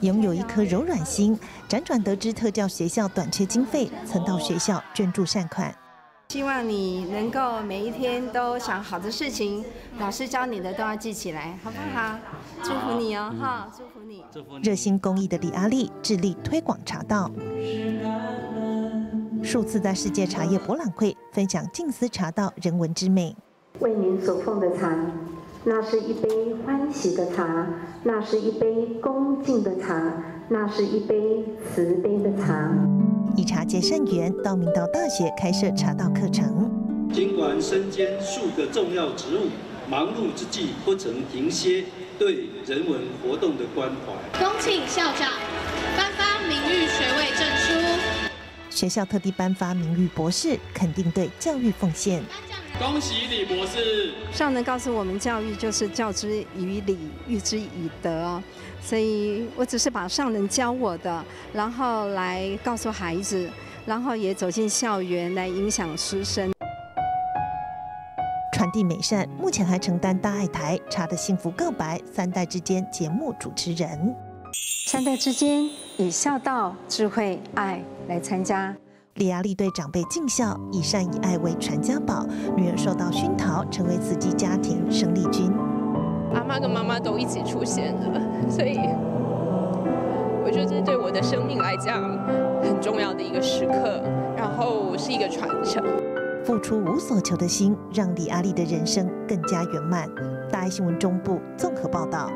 拥有一颗柔软心，辗转得知特教学校短缺经费，曾到学校捐助善款。希望你能够每一天都想好的事情，老师教你的都要记起来，好不好？祝福你哦，哈，祝福你。热心公益的李阿丽致力推广茶道，数次在世界茶叶博览会分享静思茶道人文之美。为您所奉的茶，那是一杯欢喜的茶，那是一杯恭敬的茶，那是一杯慈悲的茶。以茶结善缘，到明道大学开设茶道课程。尽管身兼数个重要职务，忙碌之际不曾停歇对人文活动的关怀。恭请校长颁发名誉学位证书。学校特地颁发名誉博士，肯定对教育奉献。恭喜李博士！上人告诉我们，教育就是教之以理，育之以德。所以我只是把上人教我的，然后来告诉孩子，然后也走进校园来影响师生，传递美善。目前还承担大爱台《茶的幸福告白》三代之间节目主持人。三代之间以孝道、智慧、爱来参加。李亚丽对长辈尽孝，以善以爱为传家宝。女儿受到熏陶，成为慈济家庭生力军。阿妈跟妈妈都一起出现了，所以我觉得这对我的生命来讲很重要的一个时刻，然后是一个传承。付出无所求的心，让李阿丽的人生更加圆满。大爱新闻中部综合报道。